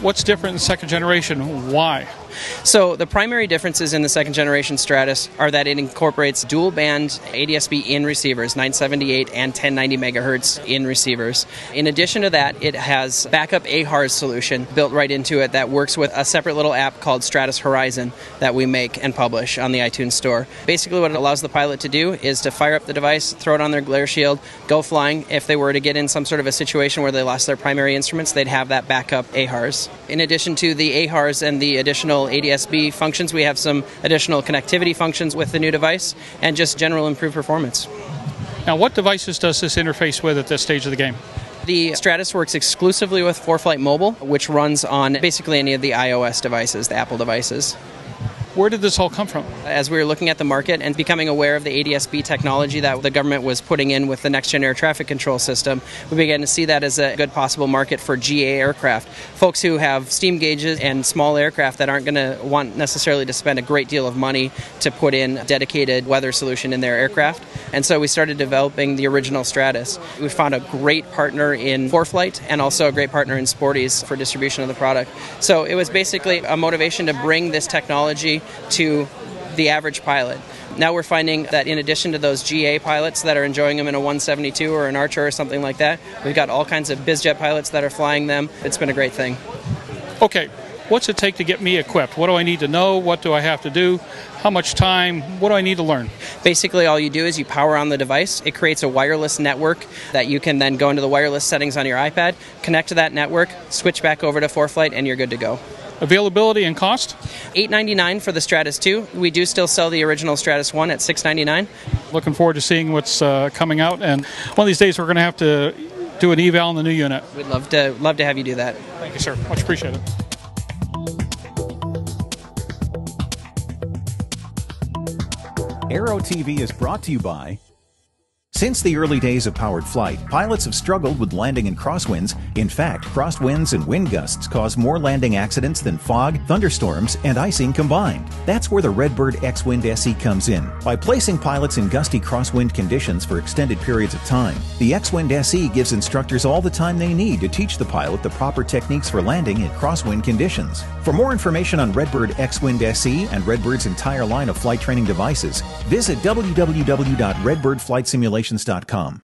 What's different in second generation? Why? So the primary differences in the second generation Stratus are that it incorporates dual band ADSB in receivers, 978 and 1090 megahertz in receivers. In addition to that, it has backup AHRS solution built right into it that works with a separate little app called Stratus Horizon that we make and publish on the iTunes Store. Basically, what it allows the pilot to do is to fire up the device, throw it on their glare shield, go flying. If they were to get in some sort of a situation where they lost their primary instruments, they'd have that backup AHRS. In addition to the AHRS and the additional ADSB functions, we have some additional connectivity functions with the new device and just general improved performance. Now, what devices does this interface with at this stage of the game? The Stratus works exclusively with ForeFlight Mobile, which runs on basically any of the iOS devices, the Apple devices. Where did this all come from? As we were looking at the market and becoming aware of the ADSB technology that the government was putting in with the next gen air traffic control system, we began to see that as a good possible market for GA aircraft. Folks who have steam gauges and small aircraft that aren't going to want necessarily to spend a great deal of money to put in a dedicated weather solution in their aircraft. And so we started developing the original Stratus. We found a great partner in ForeFlight and also a great partner in Sporty's for distribution of the product. So it was basically a motivation to bring this technology to the average pilot. Now we're finding that in addition to those GA pilots that are enjoying them in a 172 or an Archer or something like that, we've got all kinds of bizjet pilots that are flying them. It's been a great thing. Okay, what's it take to get me equipped? What do I need to know? What do I have to do? How much time? What do I need to learn? Basically, all you do is you power on the device. It creates a wireless network that you can then go into the wireless settings on your iPad, connect to that network, switch back over to ForeFlight, and you're good to go. Availability and cost? 899 for the Stratus 2. We do still sell the original Stratus 1 at 699. Looking forward to seeing what's uh, coming out, and one of these days we're going to have to do an eval on the new unit. We'd love to love to have you do that. Thank you, sir. Much appreciated. Aero TV is brought to you by since the early days of powered flight, pilots have struggled with landing in crosswinds. In fact, crosswinds and wind gusts cause more landing accidents than fog, thunderstorms, and icing combined. That's where the Redbird X-Wind SE comes in. By placing pilots in gusty crosswind conditions for extended periods of time, the X-Wind SE gives instructors all the time they need to teach the pilot the proper techniques for landing in crosswind conditions. For more information on Redbird X-Wind SE and Redbird's entire line of flight training devices, visit www.redbirdflightsimulation Simulations.com.